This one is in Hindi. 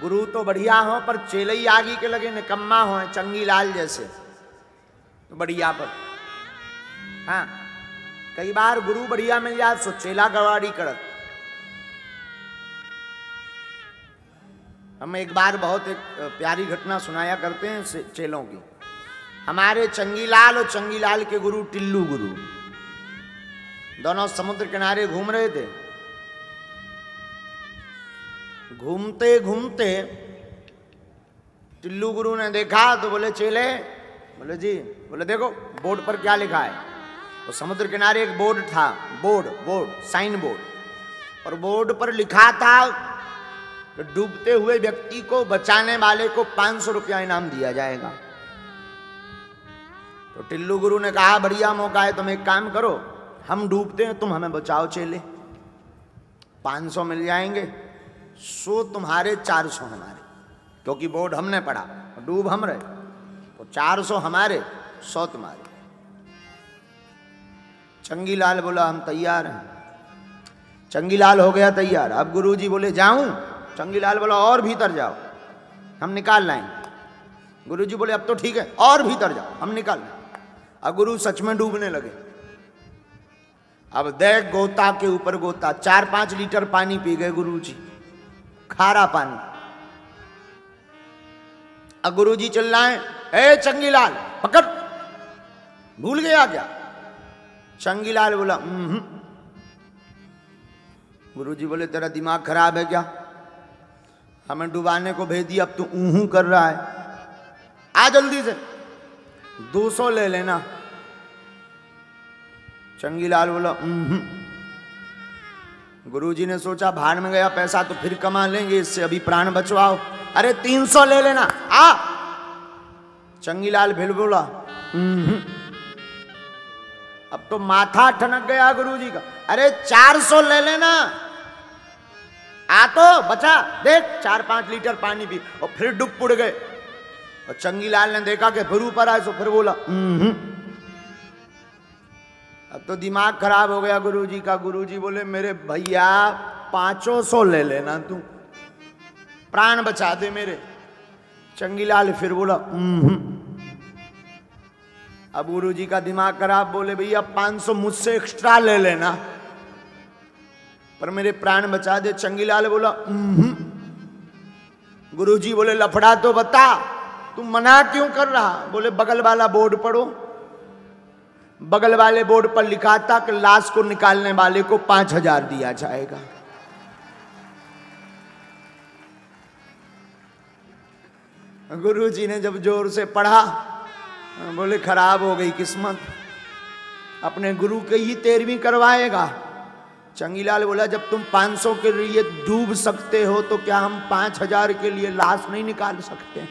तो बढ़िया हो, पर चेले ही आगे के लगे, निकम्मा हो, चंगी लाल जैसे। तो बढ़िया पर। हाँ कई बार गुरु बढ़िया मिल जाए सो चेला गवाड़ी करत हम एक बार बहुत एक प्यारी घटना सुनाया करते हैं चेलों की। हमारे चंगीलाल और चंगीलाल के गुरु टिल्लू गुरु। दोनों समुद्र किनारे घूम रहे थे। घूमते घूमते टिल्लू गुरु ने देखा तो बोले, चेले, बोले, जी, बोले, देखो, बोर्ड पर क्या लिखा है? तो समुद्र किनारे एक बोर्ड था, बोर्ड बोर्ड, साइन बोर्ड। और बोर्ड पर लिखा था कि डूबते हुए व्यक्ति को बचाने वाले को पाँच सौ रुपया इनाम दिया जाएगा। तो टिल्लू गुरु ने कहा, बढ़िया मौका है, तुम एक काम करो, हम डूबते हैं, तुम हमें बचाओ, चेले। पाँच सौ मिल जाएँगे सो तुम्हारे चार सौ हमारे। क्योंकि बोर्ड हमने पढ़ा, डूब हम रहे। तो चार सौ हमारे, सौ तुम्हारे। चंगीलाल बोला, हम तैयार हैं। चंगीलाल हो गया तैयार। अब गुरुजी बोले, जाऊँ? चंगीलाल बोला, और भीतर जाओ। हम निकाल लाएँगे। गुरुजी बोले, अब तो ठीक है, और भीतर जाओ। हम निकाल लाएँगे। अब गुरु सच में डूबने लगे। अब देख, गोता के ऊपर गोता, चार पाँच लीटर पानी पी गए गुरु जी खारा पानी। अब गुरु जी चिल्लाए, ए चंगीलाल, पकड़। भूल गया क्या? चंगीलाल बोला. गुरु जी बोले, तेरा दिमाग खराब है क्या? हमें डुबाने को भेज दिया अब तू ऊहू कर रहा है। आ जल्दी से। दो सौ ले लेना। चंगीलाल बोला. गुरुजी ने सोचा भाड़ में गया पैसा तो फिर कमा लेंगे, इससे अभी प्राण बचवाओ। अरे, तीन सौ ले लेना। आ। चंगीलाल फिर बोला "हम्म." अब तो माथा ठनक गया गुरुजी का। अरे, चार सौ ले लेना। आ तो बचा। देख, चार पाँच लीटर पानी पी। और फिर डुब पुड़ गए। और चंगीलाल ने देखा कि फिर ऊपर आए तो फिर बोला "हम्म." तो दिमाग खराब हो गया गुरुजी का। गुरुजी बोले, मेरे भैया, पाँचों सौ ले लेना तू। प्राण बचा दे मेरे। चंगीलाल फिर बोला। अब गुरुजी का दिमाग खराब, बोले, भैया, पाँच सौ मुझसे एक्स्ट्रा ले लेना। पर मेरे प्राण बचा दे। चंगीलाल बोला। गुरुजी बोले, लफड़ा तो बता, तू मना क्यों कर रहा? बोले, बगल वाला बोर्ड पढ़ो। बगल वाले बोर्ड पर लिखा था कि लाश को निकालने वाले को पाँच हज़ार दिया जाएगा। गुरु जी ने जब ज़ोर से पढ़ा, बोले, खराब हो गई किस्मत। अपने गुरु के ही तेरहवीं करवाएगा। चंगीलाल बोला, जब तुम 500 के लिए डूब सकते हो तो क्या हम 5000 के लिए लाश नहीं निकाल सकते?